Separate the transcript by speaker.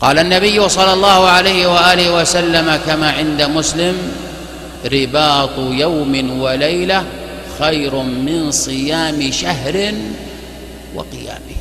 Speaker 1: قال النبي صلى الله عليه وآله وسلم كما عند مسلم رباط يوم وليلة خير من صيام شهر وقيامه.